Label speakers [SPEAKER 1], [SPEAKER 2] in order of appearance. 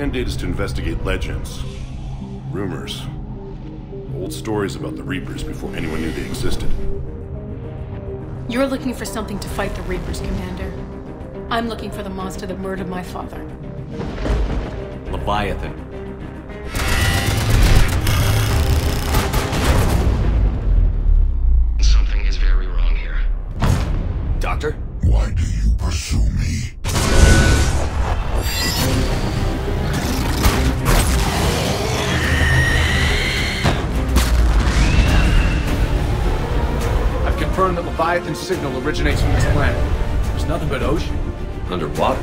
[SPEAKER 1] mandate is to investigate legends, rumors, old stories about the Reapers before anyone knew they existed.
[SPEAKER 2] You're looking for something to fight the Reapers, Commander. I'm looking for the monster that murdered my father.
[SPEAKER 3] Leviathan.
[SPEAKER 4] Something is very wrong here.
[SPEAKER 3] Doctor?
[SPEAKER 5] Why do you pursue me?
[SPEAKER 6] Confirmed that Leviathan's signal originates from this planet. There's nothing but ocean.
[SPEAKER 3] Underwater?